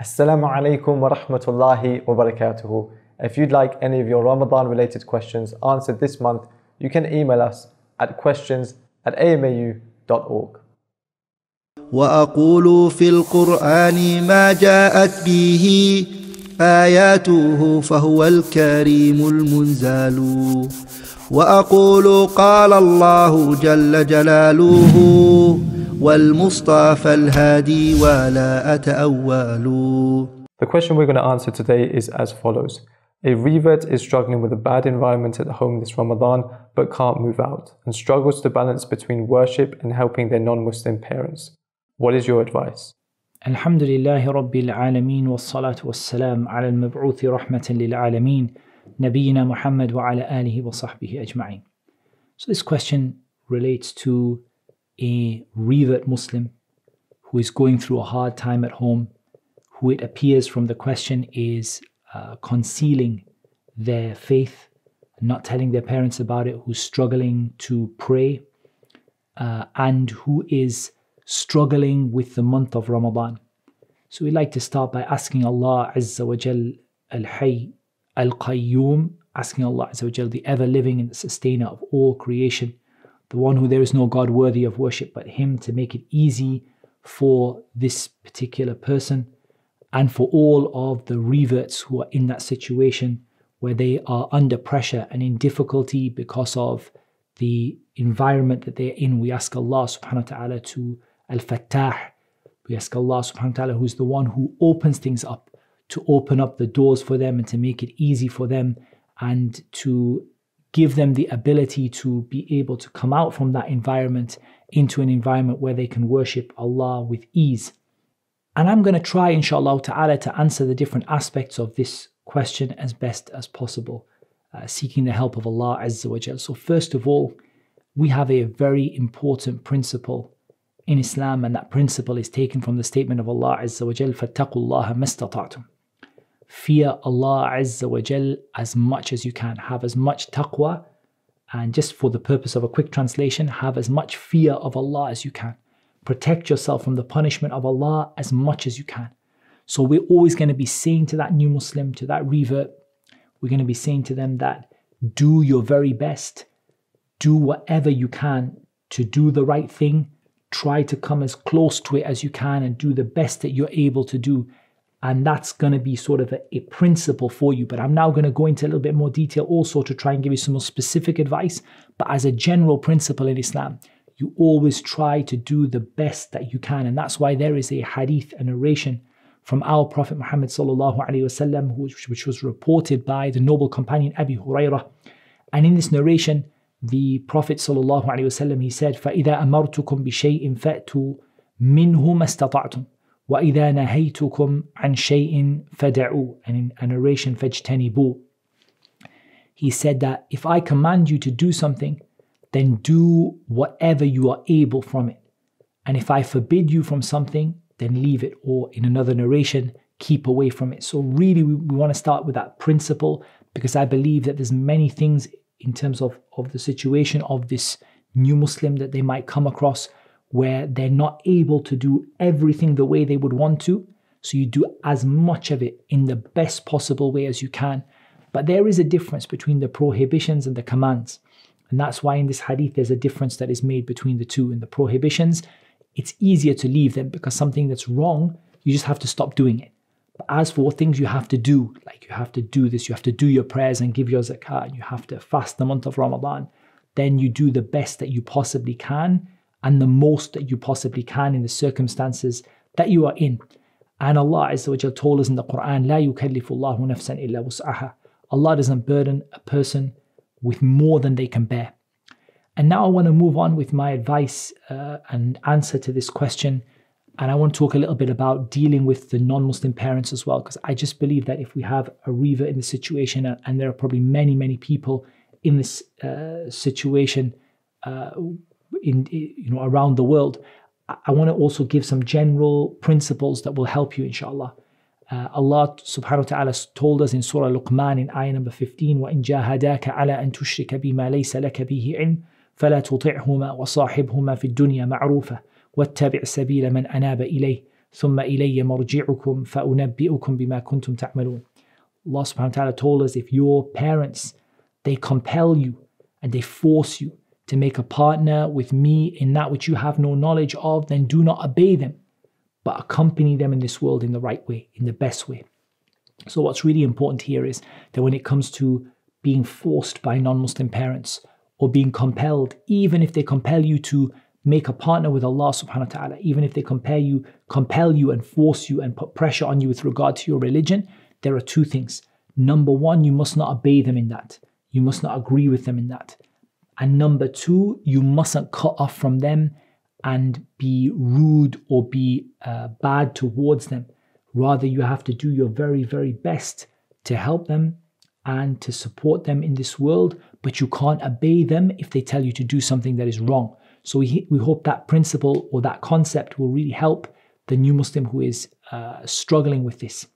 Assalamu alaikum wa rahmatullahi wa barakatuhu. If you'd like any of your Ramadan related questions answered this month, you can email us at questions at amau.org. واقول في القران ما جاءت به اياته فهو الكريم المنزال واقول قال الله جل جلاله والمصطفى الهادي ولا اتاول The question we're going to answer today is as follows. A revert is struggling with a bad environment at home this Ramadan but can't move out and struggles to balance between worship and helping their non Muslim parents. What is your advice? الحمد لله رب العالمين والصلاة والسلام على المبعوث رحمة للعالمين نبينا محمد وعلى آله وصحبه أجمعين. So this question relates to a revert Muslim who is going through a hard time at home, who it appears from the question is uh, concealing their faith, not telling their parents about it, who's struggling to pray, uh, and who is struggling with the month of Ramadan. So we'd like to start by asking Allah Azza wa Jal Al Hayy Al Qayyum, asking Allah Azza wa Jal, the ever living and the sustainer of all creation, the one who there is no God worthy of worship but Him, to make it easy for this particular person and for all of the reverts who are in that situation where they are under pressure and in difficulty because of the environment that they're in. We ask Allah subhanahu wa ta'ala to Al Fattah. We ask Allah subhanahu wa ta'ala, who's the one who opens things up, to open up the doors for them and to make it easy for them and to give them the ability to be able to come out from that environment into an environment where they can worship Allah with ease. And I'm going to try, inshallah ta'ala, to answer the different aspects of this question as best as possible, uh, seeking the help of Allah Azza wa Jal. So, first of all, we have a very important principle in Islam, and that principle is taken from the statement of Allah Azza wa Jal, فَاتَّقُوا اللَّهَ مَسْتَطَعْتُمْ Fear Allah Azza wa Jal as much as you can. Have as much taqwa, and just for the purpose of a quick translation, have as much fear of Allah as you can. Protect yourself from the punishment of Allah as much as you can. So we're always going to be saying to that new Muslim, to that revert, we're going to be saying to them that do your very best, do whatever you can to do the right thing, try to come as close to it as you can and do the best that you're able to do. And that's going to be sort of a, a principle for you. But I'm now going to go into a little bit more detail also to try and give you some more specific advice. But as a general principle in Islam, you always try to do the best that you can. And that's why there is a hadith, a narration from our Prophet Muhammad sallallahu alaihi wasallam, which, which was reported by the noble companion Abi Hurairah. And in this narration, the Prophet sallallahu alaihi wasallam he said, فَإِذَا أَمَرْتُكُم بِشَيْءٍ فَأْتُوا مِنْهُ مَا اسْتَطَعْتُمْ وَإِذَا نَهَيْتُكُمْ عَنْ شَيْءٍ فَدَعُوا And in a narration, فَاجْتَنِبُوا He said that if I command you to do something, then do whatever you are able from it. And if I forbid you from something, then leave it. Or in another narration, keep away from it. So really we, we want to start with that principle because I believe that there's many things in terms of, of the situation of this new Muslim that they might come across where they're not able to do everything the way they would want to. So you do as much of it in the best possible way as you can. But there is a difference between the prohibitions and the commands. And that's why in this hadith there's a difference that is made between the two. In the prohibitions, it's easier to leave them because something that's wrong, you just have to stop doing it. But as for things you have to do, like you have to do this, you have to do your prayers and give your zakat, and you have to fast the month of Ramadan, then you do the best that you possibly can and the most that you possibly can in the circumstances that you are in. And Allah Azza wa told us in the Quran, La yukallifullahu nafsan illa wus'aha. Allah doesn't burden a person with more than they can bear. And now I want to move on with my advice uh, and answer to this question. And I want to talk a little bit about dealing with the non Muslim parents as well, because I just believe that if we have a revert in the situation, and there are probably many, many people in this uh, situation uh, in you know around the world, I want to also give some general principles that will help you, inshallah. Uh, Allah subhanahu wa ta'ala told us in Surah Luqman in ayah number 15, وَإِن جَاهَدَاكَ عَلَىٰ أَن تُشْرِكَ بِمَا لَيْسَ لَكَ بِهِ عِلْمٍ فلا تطعهما وصاحبهما في الدنيا معروفة واتبع سبيل من أناب إليه ثم إلي مرجعكم فأنبئكم بما كنتم تعملون Allah subhanahu wa ta'ala told us if your parents they compel you and they force you to make a partner with me in that which you have no knowledge of, then do not obey them, but accompany them in this world in the right way, in the best way. So, what's really important here is that when it comes to being forced by non Muslim parents or being compelled, even if they compel you to make a partner with Allah subhanahu wa ta'ala, even if they compel you, compel you and force you and put pressure on you with regard to your religion, there are two things. Number one, you must not obey them in that. You must not agree with them in that. And number two, you mustn't cut off from them and be rude or be uh, bad towards them. Rather, you have to do your very, very best to help them and to support them in this world, but you can't obey them if they tell you to do something that is wrong. So we, we hope that principle or that concept will really help the new Muslim who is uh, struggling with this.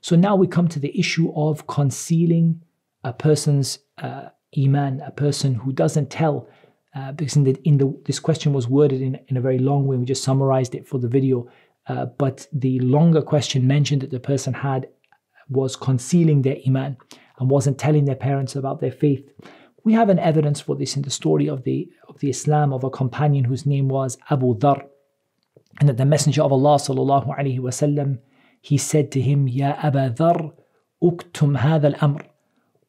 So now we come to the issue of concealing a person's uh, iman, a person who doesn't tell. Uh, because in the, in the this question was worded in, in a very long way. We just summarized it for the video. Uh, but the longer question mentioned that the person had was concealing their iman and wasn't telling their parents about their faith. We have an evidence for this in the story of the of the Islam of a companion whose name was Abu Dhar, and that the Messenger of Allah sallallahu alaihi wasallam he said to him, Ya Abu Dhar, uktum hadha al-amr.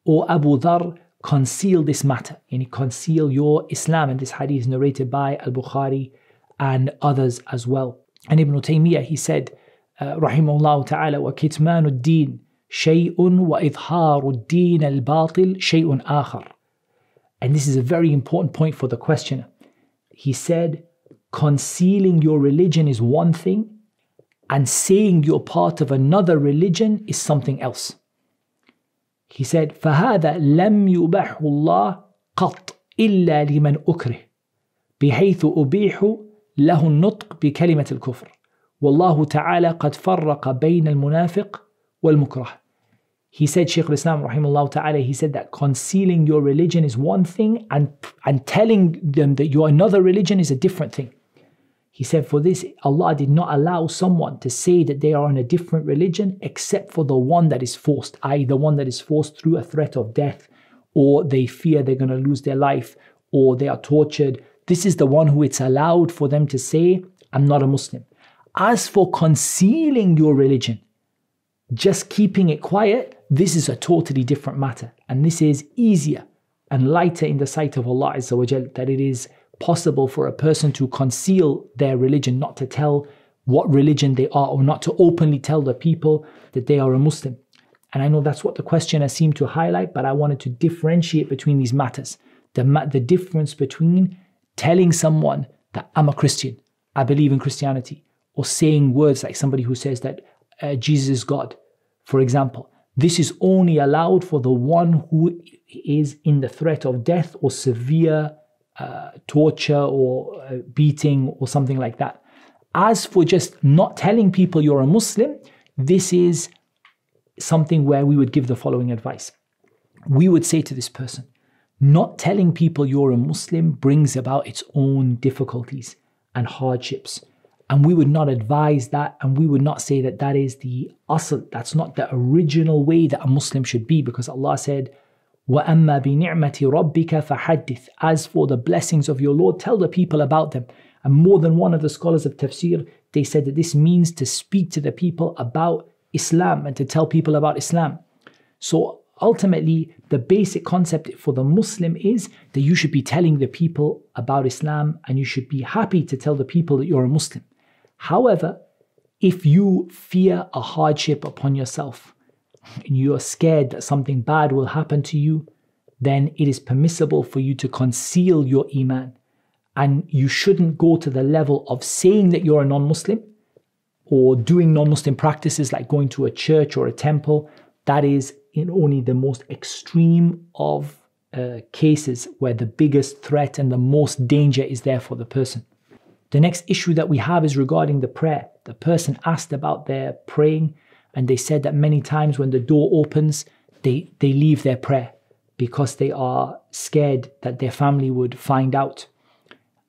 O Abu Dhar, conceal this matter, and conceal your Islam. And this hadith is narrated by Al Bukhari and others as well. And Ibn Taymiyyah, he said, uh, Rahimullah ta'ala, wa kitmanu ad-din shay'un wa idharu ad-din al-batil shay'un akhar. And this is a very important point for the questioner. He said, concealing your religion is one thing, and saying you're part of another religion is something else. He said, فهذا لم يبح الله قط إلا لمن أكره بحيث أبيح له النطق بكلمة الكفر والله تعالى قد فرق بين المنافق والمكره He said, Shaykh al-Islam rahimahullah ta'ala, he said that concealing your religion is one thing and, and telling them that you're another religion is a different thing. He said, For this, Allah did not allow someone to say that they are in a different religion except for the one that is forced, i.e., the one that is forced through a threat of death, or they fear they're going to lose their life, or they are tortured. This is the one who it's allowed for them to say, I'm not a Muslim. As for concealing your religion, just keeping it quiet, this is a totally different matter. And this is easier and lighter in the sight of Allah Azza that it is possible for a person to conceal their religion, not to tell what religion they are, or not to openly tell the people that they are a Muslim. And I know that's what the questioner seemed to highlight, but I wanted to differentiate between these matters. The, the difference between telling someone that I'm a Christian, I believe in Christianity, or saying words like somebody who says that uh, Jesus is God, for example. This is only allowed for the one who is in the threat of death or severe uh, torture or uh, beating or something like that. As for just not telling people you're a Muslim, this is something where we would give the following advice. We would say to this person, not telling people you're a Muslim brings about its own difficulties and hardships. And we would not advise that, and we would not say that that is the asl, that's not the original way that a Muslim should be, because Allah said, وَأَمَّا بِنِعْمَةِ رَبِّكَ فَحَدِّثْ As for the blessings of your Lord, tell the people about them. And more than one of the scholars of tafsir, they said that this means to speak to the people about Islam and to tell people about Islam. So ultimately, the basic concept for the Muslim is that you should be telling the people about Islam and you should be happy to tell the people that you're a Muslim. However, if you fear a hardship upon yourself, and you are scared that something bad will happen to you, then it is permissible for you to conceal your Iman. And you shouldn't go to the level of saying that you're a non Muslim or doing non Muslim practices like going to a church or a temple. That is in only the most extreme of uh, cases where the biggest threat and the most danger is there for the person. The next issue that we have is regarding the prayer. The person asked about their praying and they said that many times when the door opens, they, they leave their prayer because they are scared that their family would find out.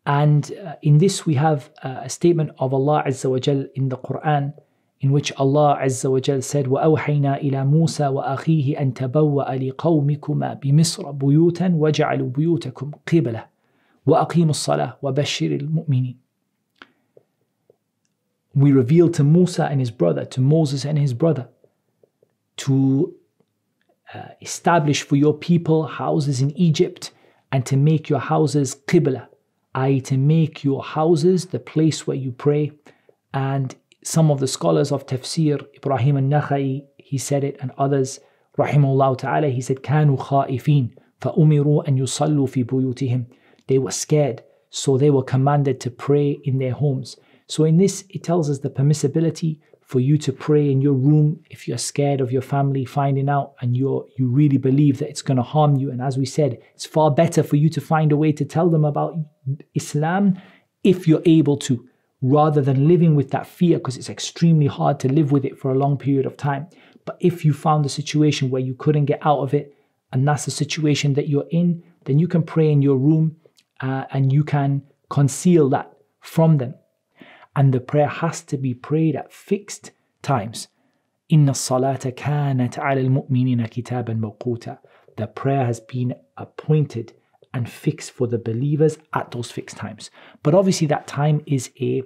And uh, in this, we have uh, a statement of Allah Azza wa Jal in the Quran, in which Allah Azza wa Jal said, وَأَوْحَيْنَا إِلَى مُوسَى وَأَخِيهِ أَن تَبَوَّأَ لِقَوْمِكُمَا بِمِصْرَ بُيُوتًا وَجَعَلُوا بُيُوتَكُمْ قِبَلًا وَأَقِيمُوا الصَّلَاةَ وَبَشِّرِ الْمُؤْمِنِينَ we revealed to Musa and his brother, to Moses and his brother, to uh, establish for your people houses in Egypt and to make your houses Qibla, i.e., to make your houses the place where you pray. And some of the scholars of tafsir, Ibrahim al Nakhai, he said it, and others, Rahimullah ta'ala, he said, Kanu khaifin, fa'umiru an yusallu fi buyutihim. They were scared, so they were commanded to pray in their homes. So in this, it tells us the permissibility for you to pray in your room if you're scared of your family finding out and you're you really believe that it's going to harm you. And as we said it's far better for you to find a way to tell them about Islam if you're able to rather than living with that fear because it's extremely hard to live with it for a long period of time. But if you found a situation where you couldn't get out of it and that's the situation that you're in then you can pray in your room uh, and you can conceal that from them and the prayer has to be prayed at fixed times. Inna salata kanat al-mu'minina kitaban mawquta. The prayer has been appointed and fixed for the believers at those fixed times. But obviously that time is a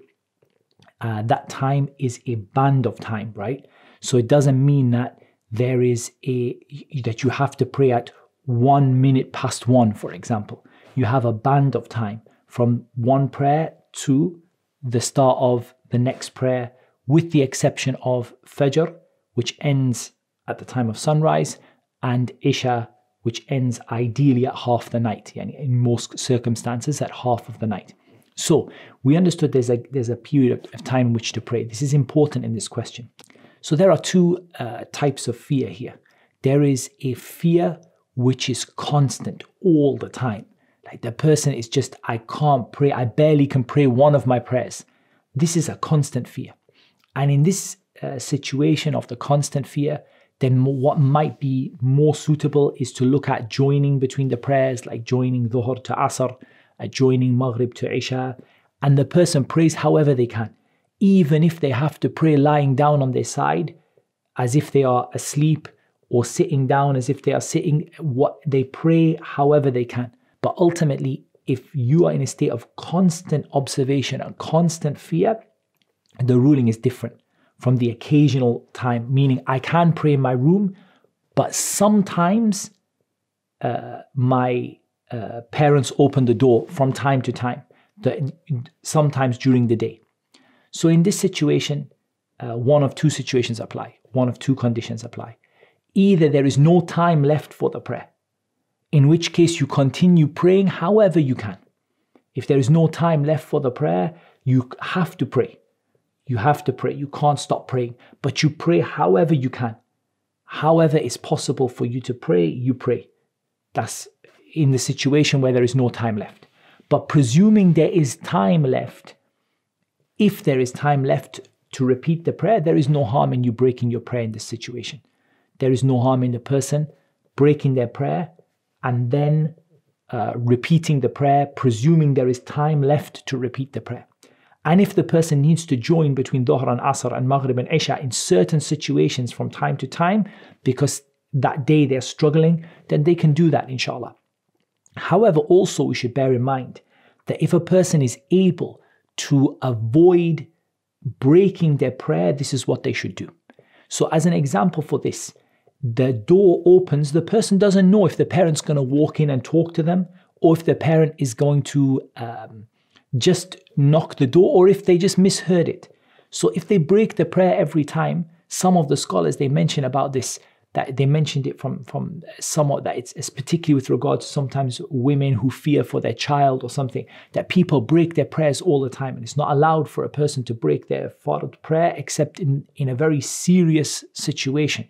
uh, that time is a band of time, right? So it doesn't mean that there is a that you have to pray at 1 minute past 1 for example. You have a band of time from one prayer to the start of the next prayer, with the exception of Fajr, which ends at the time of sunrise, and Isha, which ends ideally at half the night, in most circumstances at half of the night. So we understood there's a there's a period of time in which to pray. This is important in this question. So there are two uh, types of fear here. There is a fear which is constant all the time. Like the person is just, I can't pray. I barely can pray one of my prayers. This is a constant fear. And in this uh, situation of the constant fear, then what might be more suitable is to look at joining between the prayers, like joining Dhuhr to Asr, uh, joining Maghrib to Isha, and the person prays however they can, even if they have to pray lying down on their side, as if they are asleep, or sitting down as if they are sitting. What they pray however they can. But ultimately, if you are in a state of constant observation and constant fear, the ruling is different from the occasional time, meaning I can pray in my room, but sometimes uh, my uh, parents open the door from time to time, the, sometimes during the day. So in this situation, uh, one of two situations apply, one of two conditions apply. Either there is no time left for the prayer, in which case you continue praying however you can. If there is no time left for the prayer, you have to pray. You have to pray. You can't stop praying, but you pray however you can. However, it's possible for you to pray, you pray. That's in the situation where there is no time left. But presuming there is time left, if there is time left to repeat the prayer, there is no harm in you breaking your prayer in this situation. There is no harm in the person breaking their prayer and then uh, repeating the prayer, presuming there is time left to repeat the prayer. And if the person needs to join between Dhuhr and Asr and Maghrib and Isha in certain situations from time to time, because that day they're struggling, then they can do that, inshallah. However, also we should bear in mind that if a person is able to avoid breaking their prayer, this is what they should do. So, as an example for this, the door opens, the person doesn't know if the parent's going to walk in and talk to them, or if the parent is going to um, just knock the door, or if they just misheard it. So if they break the prayer every time, some of the scholars they mention about this that they mentioned it from from somewhat that it's, it's particularly with regard to sometimes women who fear for their child or something that people break their prayers all the time and it's not allowed for a person to break their fard prayer except in in a very serious situation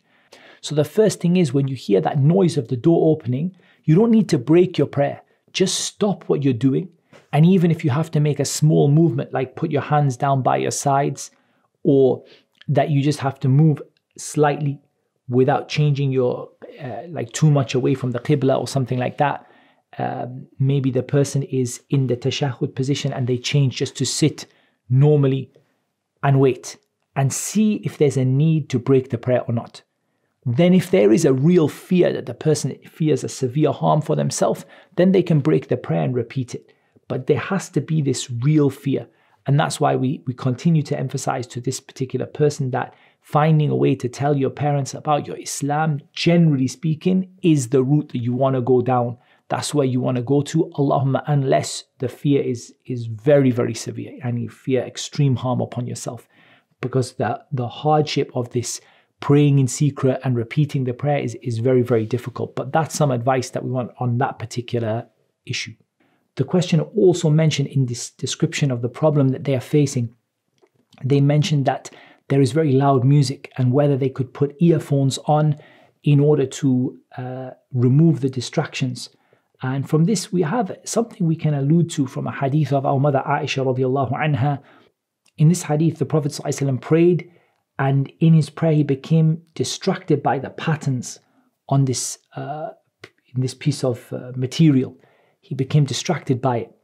so the first thing is when you hear that noise of the door opening, you don't need to break your prayer. Just stop what you're doing. And even if you have to make a small movement, like put your hands down by your sides, or that you just have to move slightly without changing your, uh, like too much away from the Qibla or something like that, um, maybe the person is in the tashahud position and they change just to sit normally and wait and see if there's a need to break the prayer or not. Then, if there is a real fear that the person fears a severe harm for themselves, then they can break the prayer and repeat it. But there has to be this real fear. And that's why we, we continue to emphasize to this particular person that finding a way to tell your parents about your Islam, generally speaking, is the route that you want to go down. That's where you want to go to. Allahumma, unless the fear is, is very, very severe and you fear extreme harm upon yourself. Because the, the hardship of this praying in secret and repeating the prayer is, is very, very difficult. But that's some advice that we want on that particular issue. The question also mentioned in this description of the problem that they are facing, they mentioned that there is very loud music and whether they could put earphones on in order to uh, remove the distractions. And from this, we have something we can allude to from a hadith of our mother Aisha radiallahu anha. In this hadith, the Prophet ﷺ prayed, and in his prayer, he became distracted by the patterns on this, uh, in this piece of uh, material. He became distracted by it.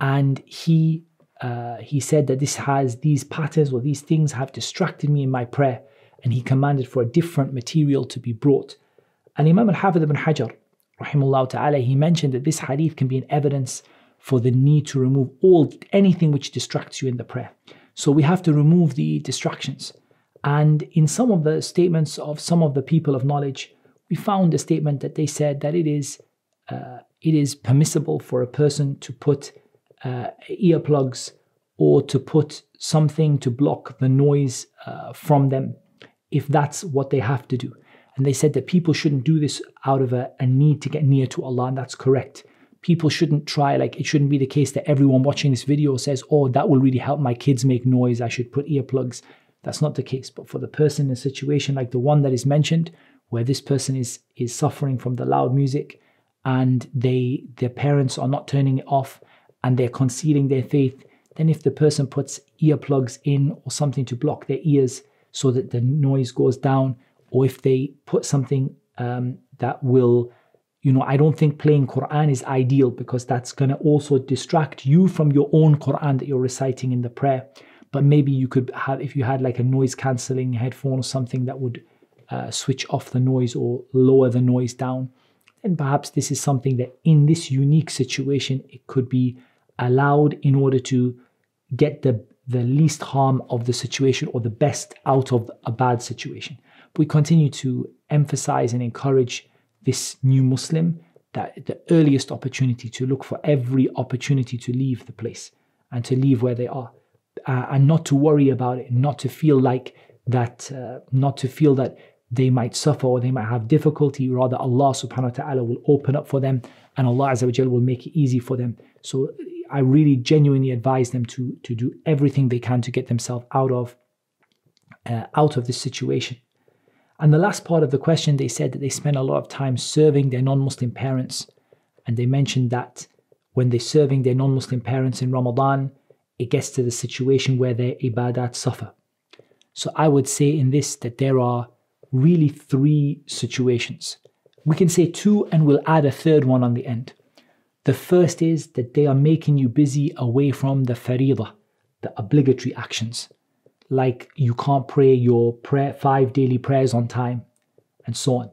And he uh, he said that this has these patterns or these things have distracted me in my prayer, and he commanded for a different material to be brought. And Imam al Hafid ibn Hajar, rahimullah ta'ala, he mentioned that this hadith can be an evidence for the need to remove all anything which distracts you in the prayer. So we have to remove the distractions. And in some of the statements of some of the people of knowledge, we found a statement that they said that it is uh, it is permissible for a person to put uh, earplugs or to put something to block the noise uh, from them if that's what they have to do. And they said that people shouldn't do this out of a, a, need to get near to Allah, and that's correct. People shouldn't try, like, it shouldn't be the case that everyone watching this video says, Oh, that will really help my kids make noise. I should put earplugs. That's not the case. But for the person in a situation like the one that is mentioned, where this person is, is suffering from the loud music and they their parents are not turning it off and they're concealing their faith, then if the person puts earplugs in or something to block their ears so that the noise goes down, or if they put something um, that will, you know, I don't think playing Quran is ideal because that's going to also distract you from your own Quran that you're reciting in the prayer. But maybe you could have, if you had like a noise cancelling headphone or something that would uh, switch off the noise or lower the noise down, then perhaps this is something that in this unique situation, it could be allowed in order to get the, the least harm of the situation or the best out of a bad situation. We continue to emphasize and encourage this new Muslim that the earliest opportunity to look for every opportunity to leave the place and to leave where they are uh, and not to worry about it, not to feel like that, uh, not to feel that they might suffer or they might have difficulty. Rather, Allah subhanahu wa ta'ala will open up for them and Allah Azza will make it easy for them. So I really genuinely advise them to, to do everything they can to get themselves out of uh, out of this situation. And the last part of the question, they said that they spend a lot of time serving their non-Muslim parents, and they mentioned that when they're serving their non-Muslim parents in Ramadan, it gets to the situation where their ibadat suffer. So I would say in this that there are really three situations. We can say two, and we'll add a third one on the end. The first is that they are making you busy away from the faridah, the obligatory actions, like you can't pray your prayer, five daily prayers on time, and so on.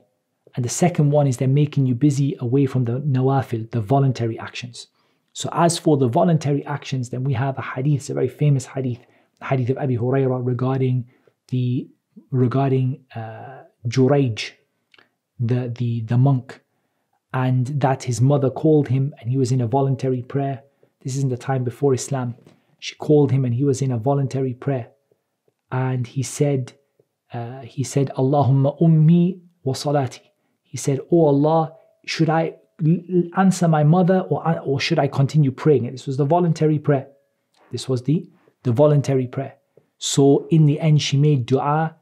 And the second one is they're making you busy away from the nawafil, the voluntary actions. So as for the voluntary actions, then we have a hadith, it's a very famous hadith, hadith of Abi Hurairah regarding the regarding uh, Jurayj, the, the, the monk and that his mother called him and he was in a voluntary prayer. This is in the time before Islam. She called him and he was in a voluntary prayer. And he said, uh, he said, Allahumma ummi wa salati. He said, Oh Allah, should I answer my mother or, or should I continue praying? This was the voluntary prayer. This was the, the voluntary prayer. So in the end, she made dua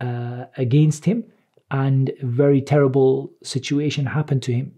uh, against him and a very terrible situation happened to him.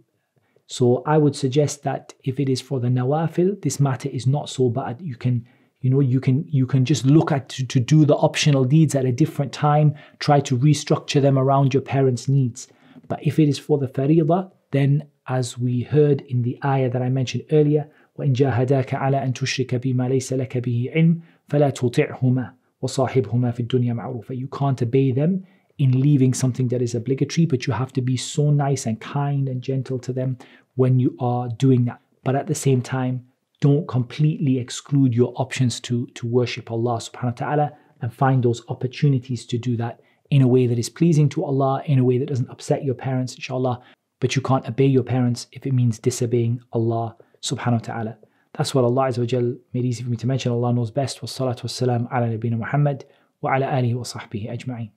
So I would suggest that if it is for the nawafil, this matter is not so bad. You can, you know, you can you can just look at to, to do the optional deeds at a different time, try to restructure them around your parents' needs. But if it is for the faridah, then as we heard in the ayah that I mentioned earlier, وإن جاهداك على أن تشرك بما ليس لك به علم فلا تطعهما وصاحبهما في الدنيا معروفا. You can't obey them in leaving something that is obligatory, but you have to be so nice and kind and gentle to them when you are doing that. But at the same time, don't completely exclude your options to, to worship Allah subhanahu wa ta'ala and find those opportunities to do that in a way that is pleasing to Allah, in a way that doesn't upset your parents, inshallah. but you can't obey your parents if it means disobeying Allah subhanahu wa ta'ala. That's what Allah Azza wa made easy for me to mention. Allah knows best. Wassalatu wassalam ala nabina Muhammad wa ala alihi wa sahbihi ajma'in.